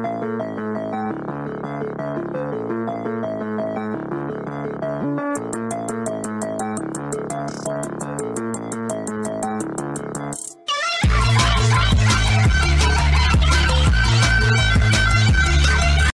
Música